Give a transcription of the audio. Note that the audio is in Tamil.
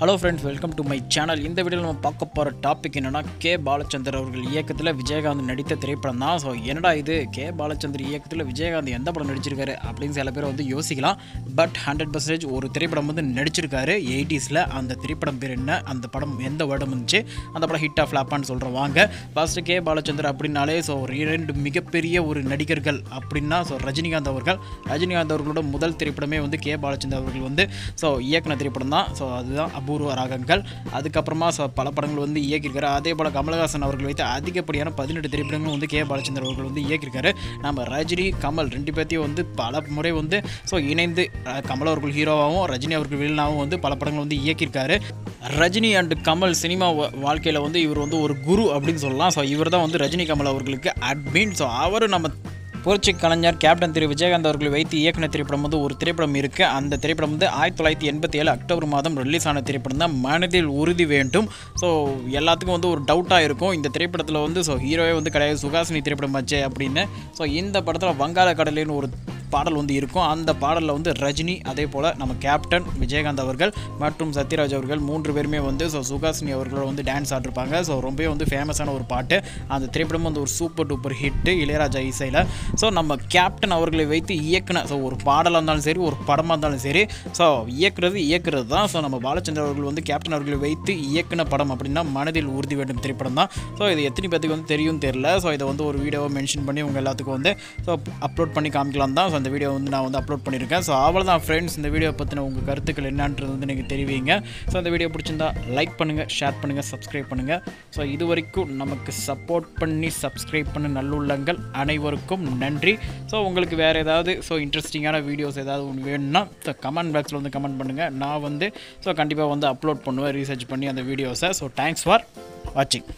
Hello friends welcome to my channel இந்த வீடியோவில் நம்ம பார்க்க போகிற டாபிக் என்னென்னா கே பாலச்சந்தர் அவர்கள் இயக்கத்தில் விஜயகாந்த் நடித்த திரைப்படம் தான். ஸோ என்னடா இது? கே பாலச்சந்தர் இயக்கத்தில் விஜயகாந்த் எந்த படம் நடிச்சிருக்காரு அப்படின்னு சில பேர் வந்து யோசிக்கலாம். பட் ஹண்ட்ரட் பர்சன்டேஜ் ஒரு திரைப்படம் வந்து நடிச்சிருக்காரு. எயிட்டிஸில் அந்த திரைப்படம் பேர் என்ன? அந்த படம் எந்த வருடம் இருந்துச்சு? அந்த படம் ஹிட் ஆஃப் லாப்பான்னு சொல்கிறோம் வாங்க ஃபஸ்ட்டு கே பாலச்சந்தர் அப்படின்னாலே ஸோ ஒரு இரண்டு மிகப்பெரிய ஒரு நடிகர்கள் அப்படின்னா ஸோ ரஜினிகாந்த் அவர்கள். ரஜினிகாந்த் அவர்களோட முதல் திரைப்படமே வந்து கே பாலச்சந்தர் அவர்கள் வந்து ஸோ இயக்குன திரைப்படம் தான். ஸோ அதுதான். பூர்வ ராகங்கள். அதுக்கப்புறமா பல படங்கள் வந்து இயக்கியிருக்காரு. அதே போல் கமலஹாசன் அவர்கள் வைத்து அதிகப்படியான பதினெட்டு திரைப்படங்களும் வந்து கே. பாலச்சந்தர் அவர்கள் வந்து இயக்கியிருக்காரு. நம்ம ரஜினி கமல் ரெண்டு பேர்த்தையும் வந்து பல முறை வந்து ஸோ இணைந்து கமல் அவர்கள் ஹீரோவாகவும் ரஜினி அவர்கள் வில்லனாகவும் வந்து பல படங்கள் வந்து இயக்கியிருக்காரு. ரஜினி அண்ட் கமல் சினிமா வாழ்க்கையில் வந்து இவர் வந்து ஒரு குரு அப்படின்னு சொல்லலாம். ஸோ இவர் தான் வந்து ரஜினி கமல் அவர்களுக்கு அட்மின் ஸோ அவர் நம்ம புரட்சி கலைஞர் கேப்டன் திரு விஜயகாந்த் அவர்களை வைத்து இயக்குன திரைப்படம் வந்து ஒரு திரைப்படம் இருக்குது அந்த திரைப்படம் வந்து ஆயிரத்தி தொள்ளாயிரத்தி எண்பத்தி ஏழு அக்டோபர் மாதம் ரிலீஸ் ஆன திரைப்படம் தான் மனதில் உறுதி வேண்டும். ஸோ எல்லாத்துக்கும் வந்து ஒரு டவுட்டாக இருக்கும். இந்த திரைப்படத்தில் வந்து ஸோ ஹீரோவே வந்து கிடையாது. சுகாசினி திரைப்படம் ஆச்சே அப்படின்னு. ஸோ இந்த படத்தில் வங்காள கடலின்னு ஒரு பாடல் வந்து இருக்கும். அந்த பாடலில் வந்து ரஜினி அதே போல் நம்ம கேப்டன் விஜயகாந்த் அவர்கள் மற்றும் சத்யராஜ் அவர்கள் மூன்று பேருமே வந்து ஸோ சுகாசினி அவர்களோட வந்து டான்ஸ் ஆடிருப்பாங்க. ஸோ ரொம்பவே வந்து ஃபேமஸான ஒரு பாட்டு. அந்த திரைப்படம் வந்து ஒரு சூப்பர் டூப்பர் ஹிட்டு இளையராஜா இசையில். ஸோ நம்ம கேப்டன் அவர்களை வைத்து இயக்குன ஸோ ஒரு பாடலாக இருந்தாலும் சரி ஒரு படமாக இருந்தாலும் சரி ஸோ இயக்குறது இயக்குறது தான். ஸோ நம்ம பாலச்சந்திர அவர்கள் வந்து கேப்டன் அவர்களை வைத்து இயக்குன படம் அப்படின்னா மனதில் உறுதி வேண்டும் திரைப்படம் தான். ஸோ இது எத்தனை பேத்துக்கு வந்து தெரியும் தெரியல. ஸோ இதை வந்து ஒரு வீடியோவை மென்ஷன் பண்ணி உங்கள் எல்லாத்துக்கும் வந்து ஸோ அப்லோட் பண்ணி காமிக்கலாம் தான் ஸோ அந்த வீடியோ வந்து நான் வந்து அப்லோட் பண்ணியிருக்கேன். ஸோ அவ்வளோதான் ஃப்ரெண்ட்ஸ் இந்த வீடியோ பற்றின உங்கள் கருத்துக்கள் என்னன்றது வந்து நீங்கள் தெரிவிங்க. ஸோ அந்த வீடியோ பிடிச்சிருந்தா லைக் பண்ணுங்கள் ஷேர் பண்ணுங்கள் சப்ஸ்கிரைப் பண்ணுங்கள் ஸோ இது வரைக்கும் நமக்கு சப்போர்ட் பண்ணி சப்ஸ்கிரைப் பண்ண நல்லுள்ளங்கள் அனைவருக்கும் நன்றி. ஸோ உங்களுக்கு வேறு ஏதாவது ஸோ இன்ட்ரெஸ்டிங்கான வீடியோஸ் ஏதாவது ஒன்று வேணும்னா ஸோ கமெண்ட் பாக்ஸில் வந்து கமெண்ட் பண்ணுங்கள் நான் வந்து ஸோ கண்டிப்பாக வந்து அப்லோட் பண்ணுவேன் ரீசர்ச் பண்ணி அந்த வீடியோஸை ஸோ தேங்க்ஸ் ஃபார் வாட்சிங்